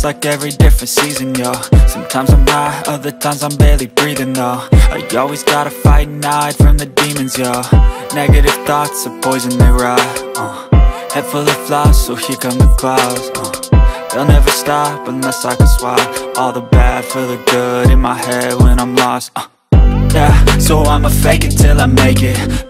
It's like every different season, yo Sometimes I'm high, other times I'm barely breathing, though I always gotta fight and hide from the demons, yo Negative thoughts are poison, they rot, uh. Head full of flaws, so here come the clouds, uh. They'll never stop unless I can swap All the bad for the good in my head when I'm lost, uh. Yeah, so I'ma fake it till I make it